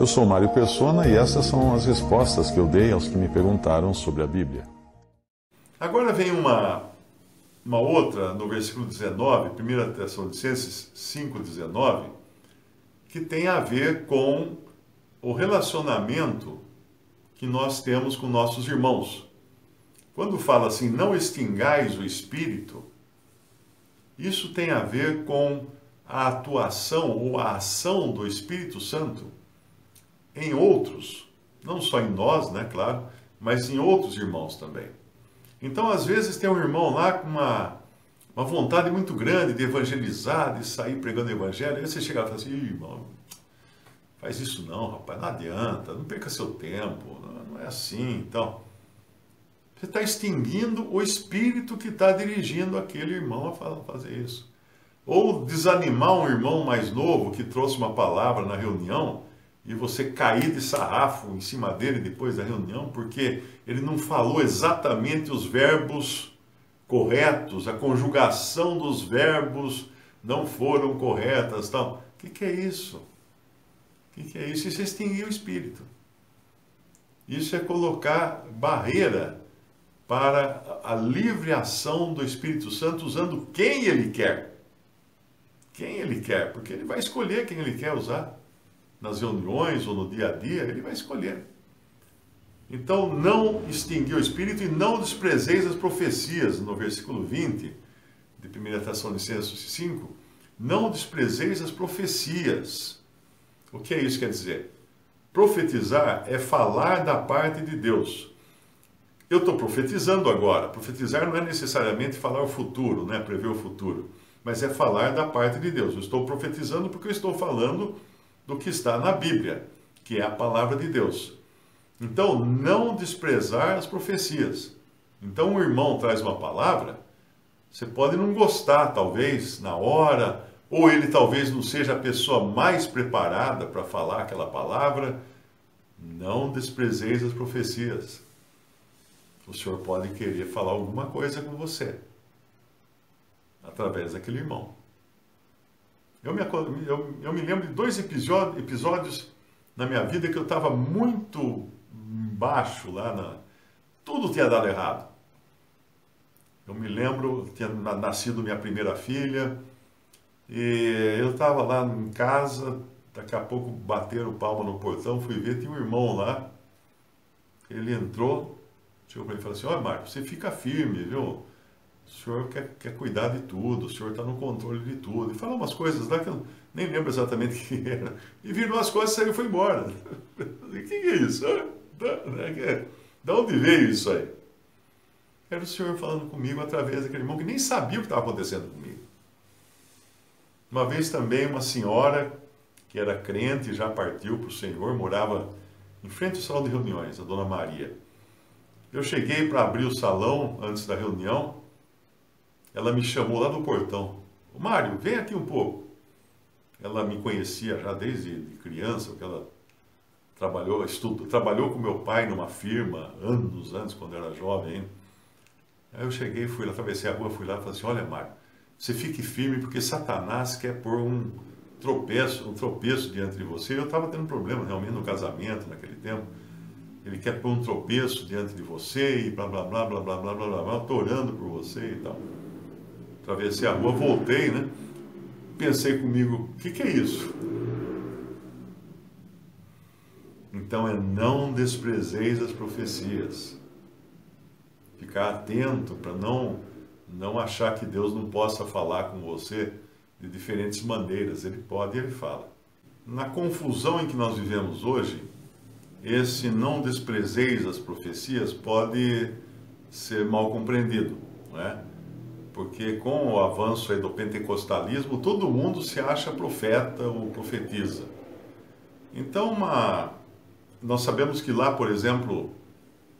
Eu sou Mário Persona e essas são as respostas que eu dei aos que me perguntaram sobre a Bíblia. Agora vem uma, uma outra no versículo 19, 1 Tessalonicenses 5,19, que tem a ver com o relacionamento que nós temos com nossos irmãos. Quando fala assim, não extingais o espírito, isso tem a ver com a atuação ou a ação do Espírito Santo em outros, não só em nós, né, claro, mas em outros irmãos também. Então, às vezes, tem um irmão lá com uma, uma vontade muito grande de evangelizar, de sair pregando o evangelho, aí você chega e fala assim, irmão, faz isso não, rapaz, não adianta, não perca seu tempo, não é assim, então. Você está extinguindo o espírito que está dirigindo aquele irmão a fazer isso. Ou desanimar um irmão mais novo que trouxe uma palavra na reunião e você cair de sarrafo em cima dele depois da reunião, porque ele não falou exatamente os verbos corretos, a conjugação dos verbos não foram corretas. Tal. O que, que é isso? O que, que é isso? Isso é extinguir o espírito. Isso é colocar barreira para a livre ação do Espírito Santo usando quem ele quer. Quem ele quer, porque ele vai escolher quem ele quer usar nas reuniões ou no dia a dia, ele vai escolher. Então, não extinguiu o espírito e não desprezeis as profecias, no versículo 20 de 1 Tessalonicenses 5, não desprezeis as profecias. O que é isso quer dizer? Profetizar é falar da parte de Deus. Eu estou profetizando agora. Profetizar não é necessariamente falar o futuro, né? prever o futuro, mas é falar da parte de Deus. Eu estou profetizando porque eu estou falando do que está na Bíblia, que é a palavra de Deus. Então, não desprezar as profecias. Então, o irmão traz uma palavra, você pode não gostar, talvez, na hora, ou ele talvez não seja a pessoa mais preparada para falar aquela palavra. Não desprezeis as profecias. O Senhor pode querer falar alguma coisa com você, através daquele irmão. Eu me, eu, eu me lembro de dois episódios, na minha vida que eu estava muito baixo lá, na, tudo tinha dado errado. Eu me lembro, tinha nascido minha primeira filha, e eu estava lá em casa, daqui a pouco bateram palma no portão, fui ver, tinha um irmão lá, ele entrou, chegou para mim e falou assim, olha Marco, você fica firme, viu? O senhor quer, quer cuidar de tudo, o senhor está no controle de tudo. E falou umas coisas lá que eu nem lembro exatamente o que era. E virou as coisas e saiu e foi embora. O que é isso? Né? da onde veio isso aí? Era o senhor falando comigo através daquele irmão que nem sabia o que estava acontecendo comigo. Uma vez também uma senhora que era crente e já partiu para o Senhor, morava em frente ao salão de reuniões, a dona Maria. Eu cheguei para abrir o salão antes da reunião ela me chamou lá do portão. Mário, vem aqui um pouco. Ela me conhecia já desde criança, porque ela trabalhou, estudou, trabalhou com meu pai numa firma anos antes, quando era jovem. Aí eu cheguei, fui lá, atravessei a rua, fui lá e falei assim, olha Mário, você fique firme porque Satanás quer pôr um tropeço, um tropeço diante de você. Eu estava tendo um problema realmente no casamento naquele tempo. Ele quer pôr um tropeço diante de você e blá blá blá blá blá blá blá blá, blá orando por você e tal atravessei a rua, voltei, né? Pensei comigo, o que, que é isso? Então é não desprezeis as profecias. Ficar atento para não, não achar que Deus não possa falar com você de diferentes maneiras. Ele pode e ele fala. Na confusão em que nós vivemos hoje, esse não desprezeis as profecias pode ser mal compreendido, não é? Porque com o avanço do pentecostalismo, todo mundo se acha profeta ou profetiza. Então, uma, nós sabemos que lá, por exemplo,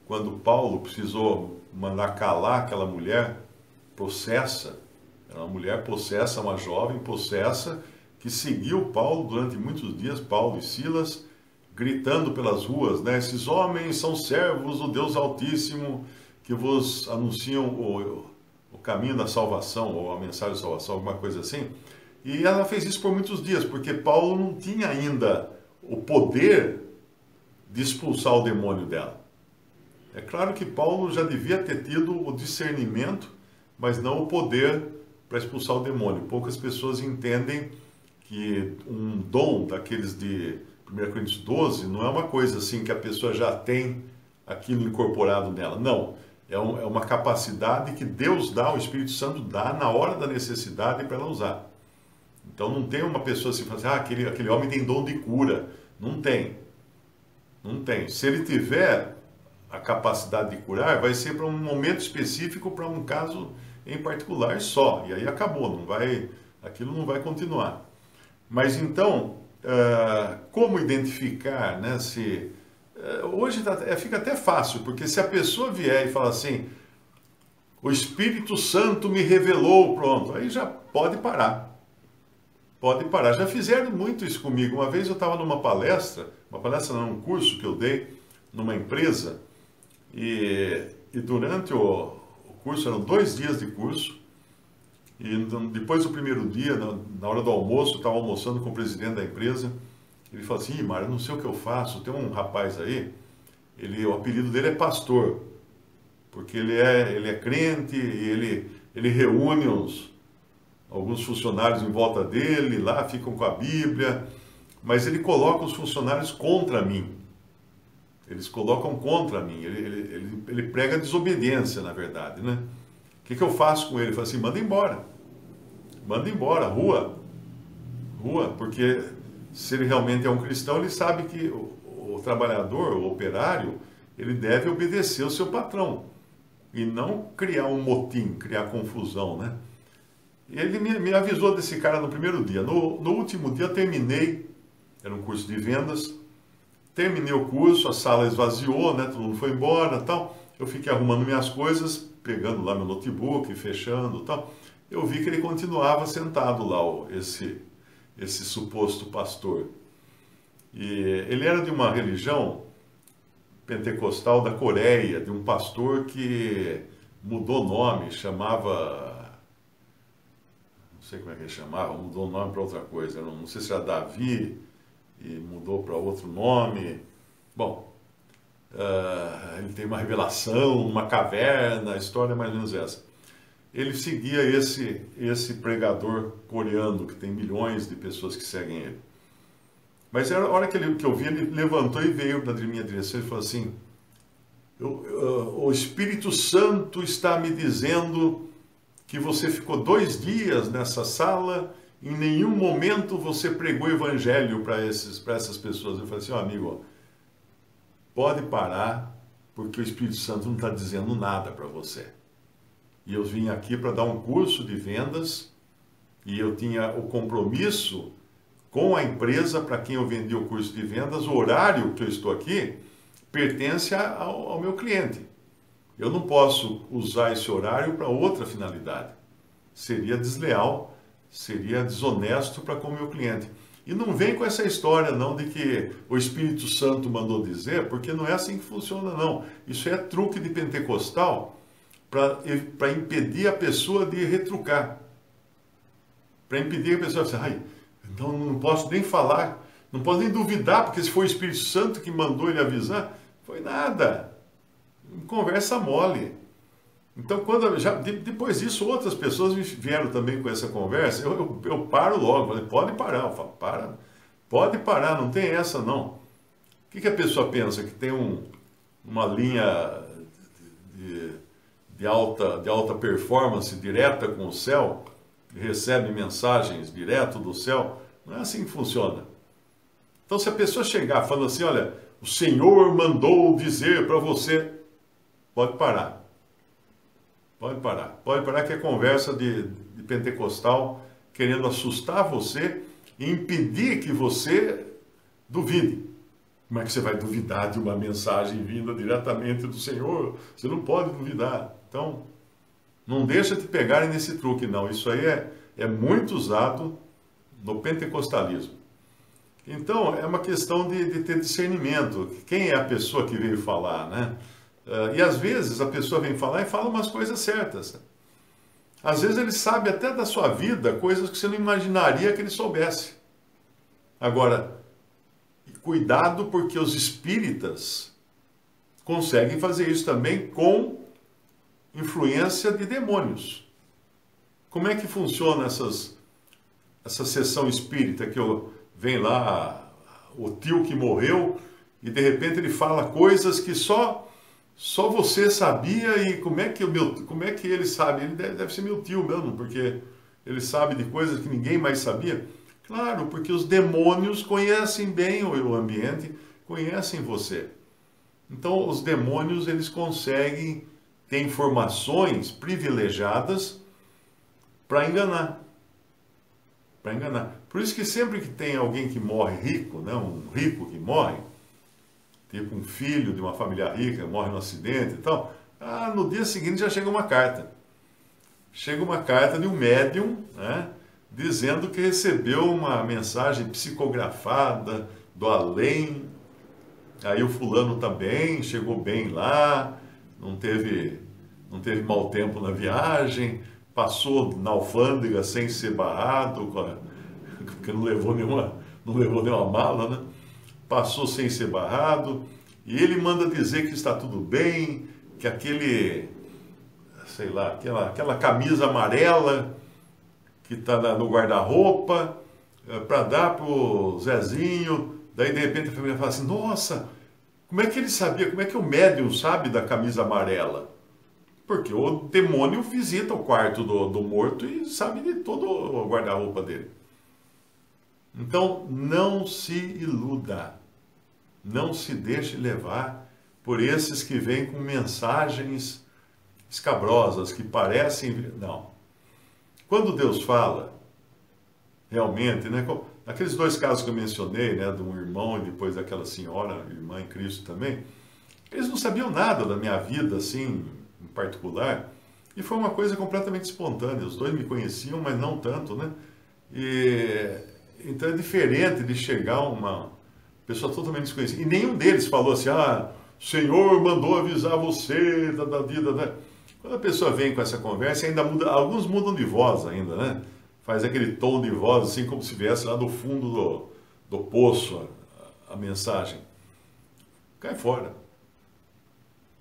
quando Paulo precisou mandar calar aquela mulher possessa, era uma mulher possessa, uma jovem possessa, que seguiu Paulo durante muitos dias, Paulo e Silas, gritando pelas ruas, né? Esses homens são servos do Deus Altíssimo que vos anunciam o, o caminho da salvação, ou a mensagem da salvação, alguma coisa assim. E ela fez isso por muitos dias, porque Paulo não tinha ainda o poder de expulsar o demônio dela. É claro que Paulo já devia ter tido o discernimento, mas não o poder para expulsar o demônio. Poucas pessoas entendem que um dom daqueles de 1 Coríntios 12 não é uma coisa assim que a pessoa já tem aquilo incorporado nela. Não. É, um, é uma capacidade que Deus dá, o Espírito Santo dá na hora da necessidade para ela usar. Então não tem uma pessoa assim, assim ah, aquele, aquele homem tem dom de cura. Não tem. Não tem. Se ele tiver a capacidade de curar, vai ser para um momento específico, para um caso em particular só. E aí acabou, não vai, aquilo não vai continuar. Mas então, uh, como identificar, né, se... Uh, hoje tá, é, fica até fácil, porque se a pessoa vier e falar assim, o Espírito Santo me revelou, pronto, aí já pode parar pode parar. Já fizeram muito isso comigo. Uma vez eu estava numa palestra, uma palestra num curso que eu dei numa empresa, e, e durante o, o, curso, eram dois dias de curso, e depois do primeiro dia, na, na hora do almoço, eu estava almoçando com o presidente da empresa, ele falou assim, Mário, não sei o que eu faço, tem um rapaz aí, ele, o apelido dele é pastor, porque ele é, ele é crente e ele, ele reúne uns, alguns funcionários em volta dele, lá ficam com a Bíblia, mas ele coloca os funcionários contra mim. Eles colocam contra mim. Ele, ele, ele, ele prega desobediência, na verdade, né? O que, que eu faço com ele? Ele fala assim: manda embora. Manda embora, rua. Rua, porque se ele realmente é um cristão, ele sabe que o, o trabalhador, o operário, ele deve obedecer o seu patrão e não criar um motim, criar confusão, né? E ele me, me, avisou desse cara no primeiro dia. No, no último dia eu terminei, era um curso de vendas, terminei o curso, a sala esvaziou, né, todo mundo foi embora tal. Eu fiquei arrumando minhas coisas, pegando lá meu notebook, fechando tal. Eu vi que ele continuava sentado lá, esse, esse suposto pastor. E ele era de uma religião pentecostal da Coreia, de um pastor que mudou nome, chamava sei como é que ele chamava, mudou o nome para outra coisa. Não, não sei se era Davi e mudou para outro nome. Bom, uh, ele tem uma revelação, uma caverna, a história é mais ou menos essa. Ele seguia esse, esse pregador coreano, que tem milhões de pessoas que seguem ele. Mas a hora que, ele, que eu vi, ele levantou e veio na minha direção e falou assim: eu, eu, O Espírito Santo está me dizendo que você ficou dois dias nessa sala, em nenhum momento você pregou evangelho para essas pessoas. Eu falei assim, oh, amigo, pode parar, porque o Espírito Santo não está dizendo nada para você. E eu vim aqui para dar um curso de vendas, e eu tinha o compromisso com a empresa para quem eu vendi o curso de vendas, o horário que eu estou aqui pertence ao, ao meu cliente. Eu não posso usar esse horário para outra finalidade. Seria desleal, seria desonesto para com o meu cliente. E não vem com essa história não de que o Espírito Santo mandou dizer, porque não é assim que funciona não. Isso é truque de pentecostal para impedir a pessoa de retrucar. Para impedir a pessoa de ai, então não posso nem falar, não posso nem duvidar, porque se foi o Espírito Santo que mandou ele avisar, foi nada conversa mole. Então, quando já, depois disso, outras pessoas vieram também com essa conversa, eu, eu, eu paro logo, falei, pode parar, eu falo, para, pode parar, não tem essa não. O que, que a pessoa pensa? Que tem um, uma linha de, de, alta, de alta performance direta com o céu, recebe mensagens direto do céu? Não é assim que funciona. Então, se a pessoa chegar falando assim, olha, o Senhor mandou dizer para você, Pode parar. Pode parar. Pode parar que é conversa de, de pentecostal querendo assustar você e impedir que você duvide. Como é que você vai duvidar de uma mensagem vinda diretamente do Senhor? Você não pode duvidar. Então, não deixa te pegarem nesse truque, não. Isso aí é, é muito usado no pentecostalismo. Então, é uma questão de, de ter discernimento. Quem é a pessoa que veio falar, né? Uh, e às vezes a pessoa vem falar e fala umas coisas certas. Às vezes ele sabe até da sua vida coisas que você não imaginaria que ele soubesse. Agora, cuidado porque os espíritas conseguem fazer isso também com influência de demônios. Como é que funciona essas, essa sessão espírita que eu, vem lá o tio que morreu e de repente ele fala coisas que só só você sabia e como é que o meu, como é que ele sabe? Ele deve, deve ser meu tio mesmo, porque ele sabe de coisas que ninguém mais sabia. Claro, porque os demônios conhecem bem o ambiente, conhecem você. Então, os demônios eles conseguem ter informações privilegiadas para enganar. Para enganar. Por isso que sempre que tem alguém que morre rico, né, um rico que morre, tipo um filho de uma família rica, morre no acidente e tal, ah, no dia seguinte já chega uma carta. Chega uma carta de um médium, né, dizendo que recebeu uma mensagem psicografada do além. Aí o fulano também chegou bem lá, não teve, não teve mau tempo na viagem, passou na alfândega sem ser barrado, porque não levou nenhuma, não levou nenhuma mala, né? Passou sem ser barrado, e ele manda dizer que está tudo bem, que aquele, sei lá, aquela, aquela camisa amarela que está no guarda-roupa, é, para dar para o Zezinho. Daí, de repente, a família fala assim: Nossa, como é que ele sabia? Como é que o médium sabe da camisa amarela? Porque o demônio visita o quarto do, do morto e sabe de todo o guarda-roupa dele. Então, não se iluda. Não se deixe levar por esses que vêm com mensagens escabrosas, que parecem. Não. Quando Deus fala, realmente, né? Naqueles dois casos que eu mencionei, né, de um irmão e depois daquela senhora, irmã em Cristo também, eles não sabiam nada da minha vida, assim, em particular, e foi uma coisa completamente espontânea. Os dois me conheciam, mas não tanto, né? E, então é diferente de chegar uma pessoa totalmente desconhecida. E nenhum deles falou assim, ah, o Senhor mandou avisar você da, da vida, né? Quando a pessoa vem com essa conversa, ainda muda, alguns mudam de voz ainda, né? Faz aquele tom de voz, assim como se viesse lá do fundo do, do poço a, a mensagem. Cai fora.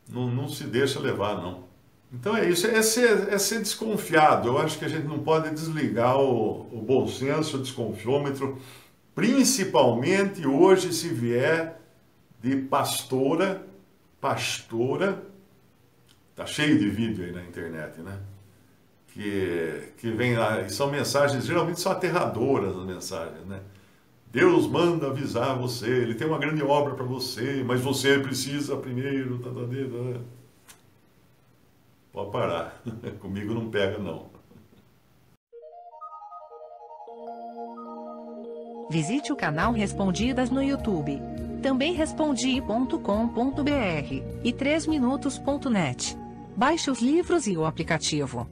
Não, não se deixa levar, não. Então é isso, é ser, é ser desconfiado. Eu acho que a gente não pode desligar o, o bom senso, o desconfiômetro, principalmente hoje se vier de pastora, pastora, Tá cheio de vídeo aí na internet, né? Que, que vem lá, e são mensagens, geralmente são aterradoras as mensagens, né? Deus manda avisar você, ele tem uma grande obra para você, mas você precisa primeiro. Tá, tá, tá, tá. Pode parar, comigo não pega não. Visite o canal Respondidas no YouTube. Também respondi.com.br e 3minutos.net. Baixe os livros e o aplicativo.